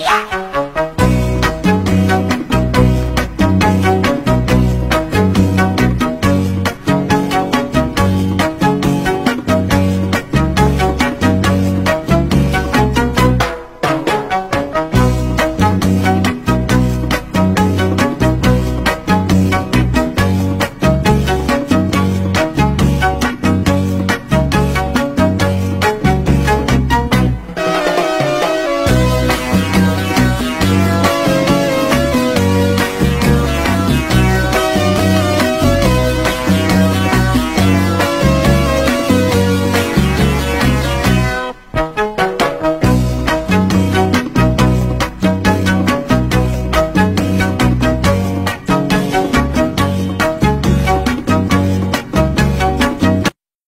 yeah.